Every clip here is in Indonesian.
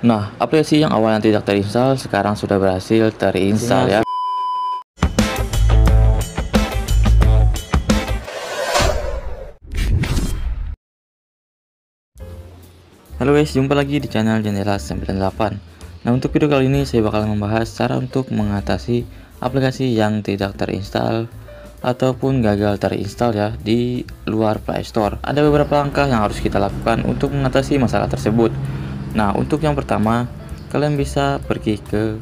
Nah, aplikasi yang awalnya tidak terinstall sekarang sudah berhasil terinstall ya. Halo guys, jumpa lagi di channel Jendela 98. Nah, untuk video kali ini saya bakal membahas cara untuk mengatasi aplikasi yang tidak terinstall ataupun gagal terinstall ya di luar Play Store. Ada beberapa langkah yang harus kita lakukan untuk mengatasi masalah tersebut. Nah, untuk yang pertama, kalian bisa pergi ke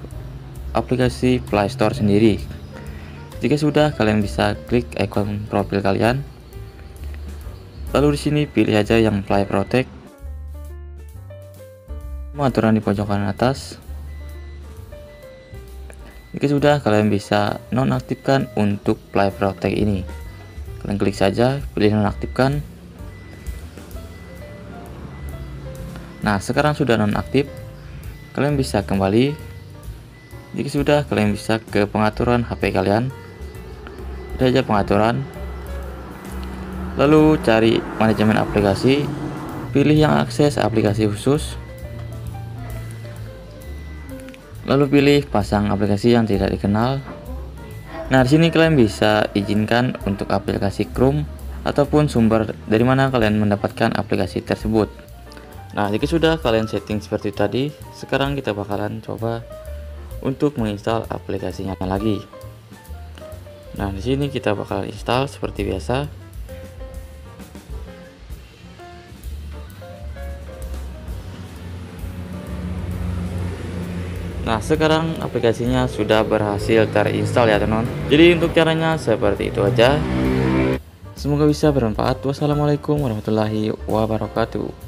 aplikasi Play Store sendiri. Jika sudah, kalian bisa klik ikon profil kalian. Lalu di sini pilih aja yang Play Protect pengaturan di pojok kanan atas jika sudah kalian bisa nonaktifkan untuk play protect ini kalian klik saja pilih nonaktifkan nah sekarang sudah nonaktif kalian bisa kembali. Jika sudah kalian bisa ke pengaturan HP kalian. Pilih aja pengaturan. Lalu cari manajemen aplikasi. Pilih yang akses aplikasi khusus. Lalu pilih pasang aplikasi yang tidak dikenal. Nah, di sini kalian bisa izinkan untuk aplikasi Chrome ataupun sumber dari mana kalian mendapatkan aplikasi tersebut. Nah, jika sudah kalian setting seperti tadi, sekarang kita bakalan coba untuk menginstal aplikasinya lagi. Nah, di sini kita bakal install seperti biasa. Nah sekarang aplikasinya sudah berhasil terinstall ya teman Jadi untuk caranya seperti itu aja Semoga bisa bermanfaat Wassalamualaikum warahmatullahi wabarakatuh